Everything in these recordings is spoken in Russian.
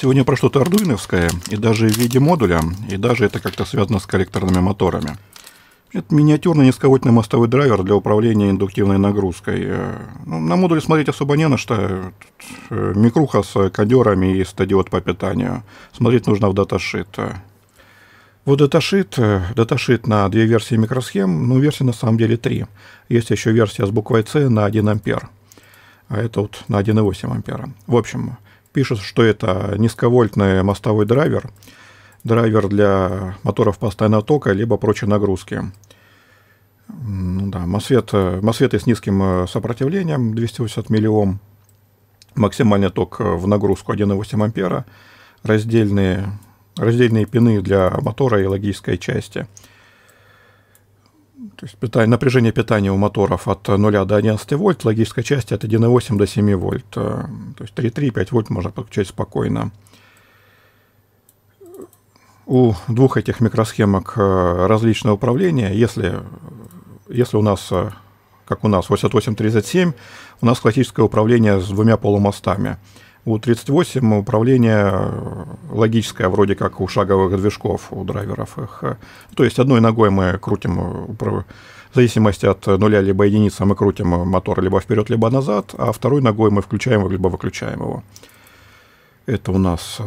Сегодня про что-то ардуиновское, и даже в виде модуля, и даже это как-то связано с коллекторными моторами. Это миниатюрный низковольтный мостовой драйвер для управления индуктивной нагрузкой. Э, ну, на модуле смотреть особо не на что. Э, микруха с кодерами и стадиод по питанию. Смотреть нужно в даташит. Вот даташит, э, даташит на две версии микросхем, ну, версии на самом деле три. Есть еще версия с буквой C на 1 ампер, а это вот на 1,8 ампера. В общем, пишет, что это низковольтный мостовой драйвер, драйвер для моторов постоянного тока, либо прочей нагрузки. Ну да, мосфет, мосфеты с низким э, сопротивлением 280 миллиом, максимальный ток в нагрузку 1,8 ампера, раздельные, раздельные пины для мотора и логической части. То есть питание, напряжение питания у моторов от 0 до 11 вольт, логической части от 1,8 до 7 вольт. Э, то есть 3,3-5 вольт можно подключать спокойно. У двух этих микросхемок э, различное управление. Если, если у нас, э, как у нас, 8837, у нас классическое управление с двумя полумостами. 38 управление э, логическое, вроде как у шаговых движков, у драйверов их. То есть одной ногой мы крутим, в зависимости от нуля либо единицы, мы крутим мотор либо вперед, либо назад, а второй ногой мы включаем либо выключаем его. Это у нас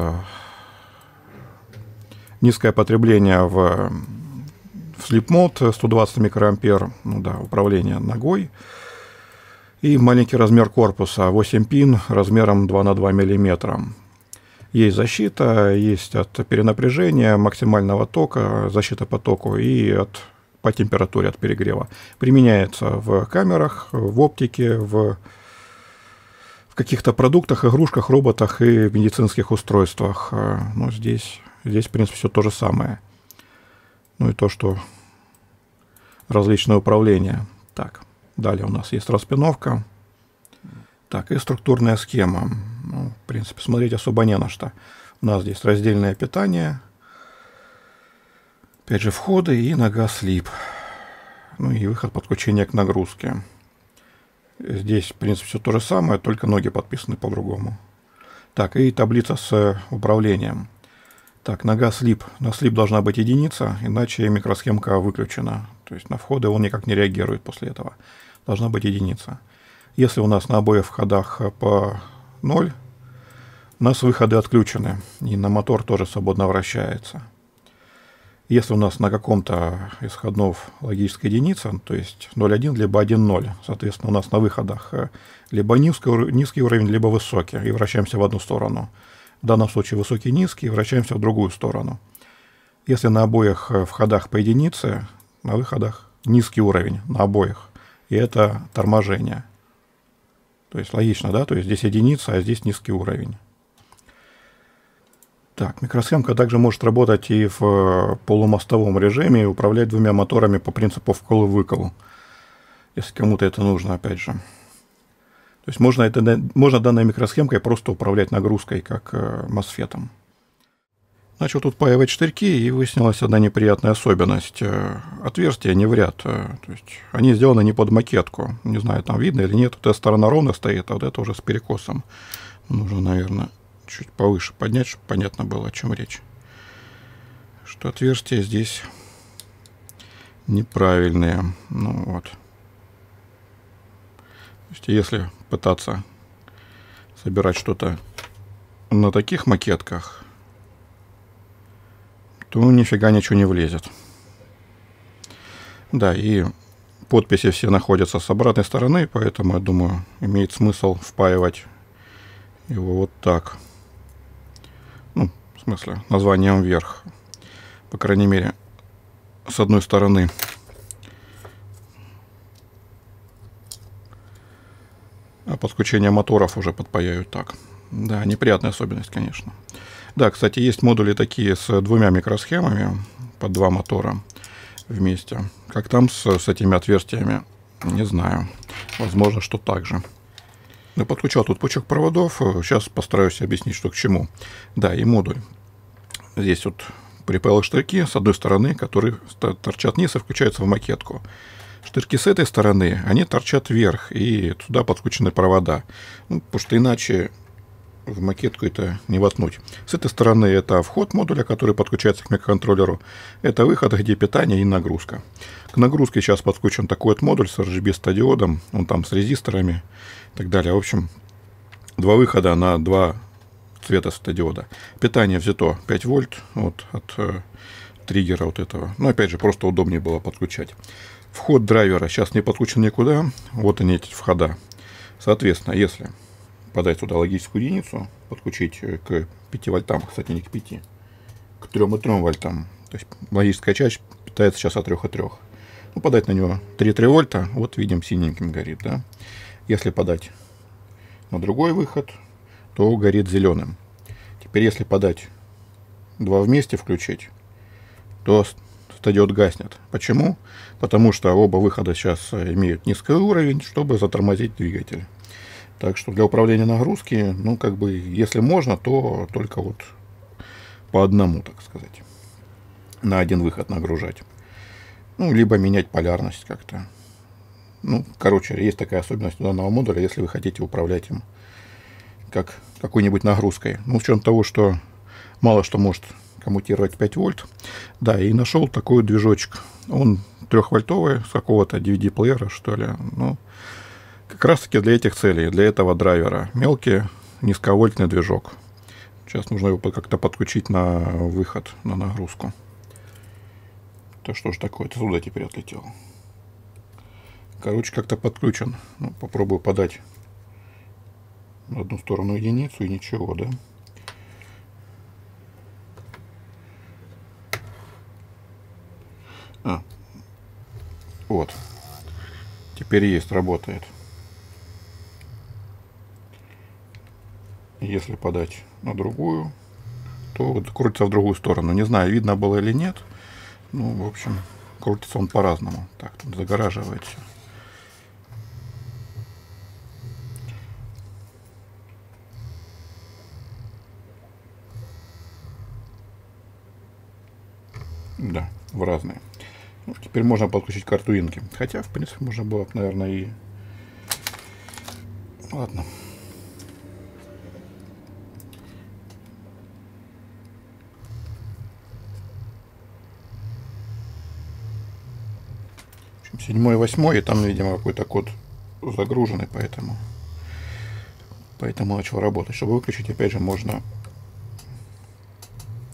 низкое потребление в, в Sleep Mode 120 микроампер, ну да, управление ногой. И маленький размер корпуса, 8 пин размером 2 на 2 миллиметра. Есть защита, есть от перенапряжения, максимального тока, защита по току и от, по температуре от перегрева. Применяется в камерах, в оптике, в, в каких-то продуктах, игрушках, роботах и медицинских устройствах. Ну, здесь Здесь, в принципе, все то же самое. Ну и то, что различное управление. Так, далее у нас есть распиновка. Так, и структурная схема. Ну, в принципе, смотреть особо не на что. У нас здесь раздельное питание. Опять же, входы и нога слип. Ну и выход подключения к нагрузке. Здесь, в принципе, все то же самое, только ноги подписаны по-другому. Так, и таблица с управлением. Так, нога слип. На слип должна быть единица, иначе микросхемка выключена. То есть на входы он никак не реагирует после этого. Должна быть единица. Если у нас на обоих входах по 0, у нас выходы отключены, и на мотор тоже свободно вращается. Если у нас на каком-то из ходов логическая единица, то есть 0,1 либо 1,0, соответственно, у нас на выходах либо низкий, низкий уровень, либо высокий, и вращаемся в одну сторону – в данном случае высокий низкий, вращаемся в другую сторону. Если на обоих э, входах по единице, на выходах низкий уровень на обоих, и это торможение. То есть логично, да? То есть здесь единица, а здесь низкий уровень. Так, микросхемка также может работать и в э, полумостовом режиме и управлять двумя моторами по принципу вкол-выкол, если кому-то это нужно, опять же. То есть можно, это, можно данной микросхемкой просто управлять нагрузкой, как э, MOSFET. Начал тут паивать штырьки, и выяснилась одна неприятная особенность. Э, отверстия не в ряд. Э, то есть они сделаны не под макетку. Не знаю, там видно или нет. Вот эта сторона ровно стоит, а вот это уже с перекосом. Нужно, наверное, чуть повыше поднять, чтобы понятно было, о чем речь. Что отверстия здесь неправильные. Ну вот. То есть если пытаться собирать что-то на таких макетках, то нифига ничего не влезет. Да, и подписи все находятся с обратной стороны, поэтому, я думаю, имеет смысл впаивать его вот так. Ну, в смысле, названием вверх. По крайней мере, с одной стороны. А подключение моторов уже подпаяют так. Да, неприятная особенность, конечно. Да, кстати, есть модули такие с двумя микросхемами под два мотора вместе. Как там с, с этими отверстиями, не знаю. Возможно, что так же. Я подключал тут пучок проводов. Сейчас постараюсь объяснить, что к чему. Да, и модуль. Здесь вот припаялых штырьки с одной стороны, которые торчат вниз и включаются в макетку. Штырьки с этой стороны, они торчат вверх, и туда подключены провода. Ну, потому что иначе в макетку это не воткнуть. С этой стороны это вход модуля, который подключается к микроконтроллеру. Это выход, где питание и нагрузка. К нагрузке сейчас подключен такой вот модуль с RGB стадиодом, он там с резисторами и так далее. В общем, два выхода на два цвета стадиода. Питание взято 5 вольт вот, от э, триггера вот этого. Но опять же, просто удобнее было подключать. Вход драйвера сейчас не подключен никуда. Вот они эти входа. Соответственно, если подать туда логическую единицу, подключить э, к 5 вольтам, кстати, не к 5, к 3,3 вольтам. То есть логическая часть питается сейчас от 3,3. Ну, подать на него 3,3 вольта, вот видим синеньким горит, да. Если подать на другой выход, то горит зеленым. Теперь, если подать два вместе включить, то стадиод гаснет. Почему? Потому что оба выхода сейчас имеют низкий уровень, чтобы затормозить двигатель. Так что для управления нагрузки, ну, как бы, если можно, то только вот по одному, так сказать, на один выход нагружать. Ну, либо менять полярность как-то. Ну, короче, есть такая особенность у данного модуля, если вы хотите управлять им как какой-нибудь нагрузкой. Ну, с учетом того, что мало что может коммутировать 5 вольт. Да, и нашел такой движочек. Он трехвольтовый, с какого-то DVD-плеера, что ли. Ну, как раз таки для этих целей, для этого драйвера. Мелкий низковольтный движок. Сейчас нужно его как-то подключить на выход, на нагрузку. То что ж такое? Ты туда теперь отлетел. Короче, как-то подключен. Ну, попробую подать на одну сторону единицу и ничего, да? А, вот. Теперь есть, работает. Если подать на другую, то крутится в другую сторону. Не знаю, видно было или нет. Ну, в общем, крутится он по-разному. Так, тут загораживает все. Да, в разные. Ну, теперь можно подключить карту инки. Хотя, в принципе, можно было, наверное, и... Ладно. Седьмой, восьмой, и там, видимо, какой-то код загруженный, поэтому поэтому начал работать. Чтобы выключить, опять же, можно...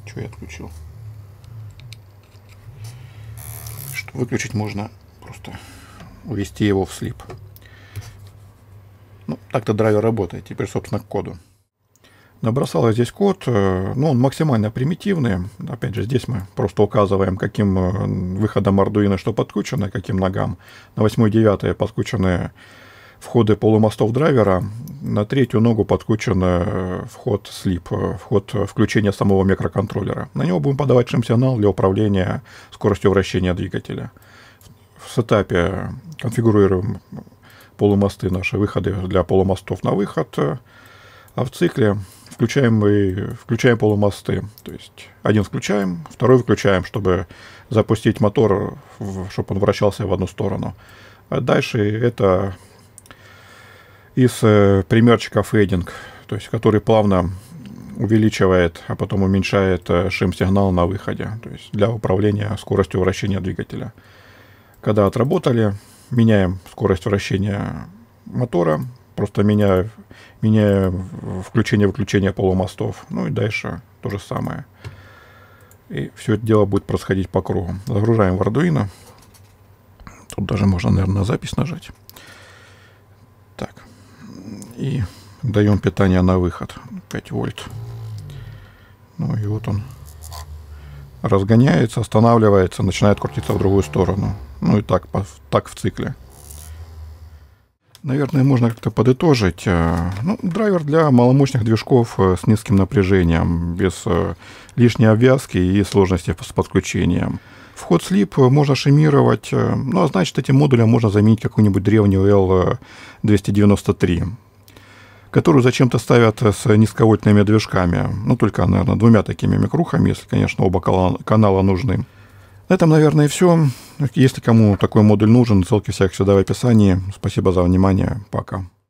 Что я отключил? Выключить можно просто увести его в слип. Ну, так-то драйвер работает. Теперь, собственно, к коду. Набросал я здесь код, э, ну, он максимально примитивный. Опять же, здесь мы просто указываем, каким э, выходом Arduino что подключено, каким ногам. На 8 и 9 подключены входы полумостов драйвера. На третью ногу подключен э, вход слип, вход включения самого микроконтроллера. На него будем подавать шим-сигнал для управления скоростью вращения двигателя. В сетапе конфигурируем полумосты, наши выходы для полумостов на выход, а в цикле включаем мы включаем полумосты. То есть один включаем, второй выключаем, чтобы запустить мотор, чтобы он вращался в одну сторону. А дальше это из э, примерчика фейдинг, то есть который плавно увеличивает, а потом уменьшает э, шим-сигнал на выходе, то есть для управления скоростью вращения двигателя. Когда отработали, меняем скорость вращения мотора, просто меняя, меняя включение-выключение полумостов, ну и дальше то же самое. И все это дело будет происходить по кругу. Загружаем в Arduino. Тут даже можно, наверное, на запись нажать. Так и даем питание на выход 5 вольт. Ну и вот он разгоняется, останавливается, начинает крутиться в другую сторону. Ну и так, так в цикле. Наверное, можно как-то подытожить. Э, ну, драйвер для маломощных движков э, с низким напряжением, без э, лишней обвязки и сложности с подключением. Вход слип можно шимировать, ну а значит этим модулем можно заменить какую-нибудь древнюю L293 которую зачем-то ставят с низковольтными движками. Ну, только, наверное, двумя такими микрухами, если, конечно, оба канала нужны. На этом, наверное, все. Если кому такой модуль нужен, ссылки всех сюда в описании. Спасибо за внимание. Пока.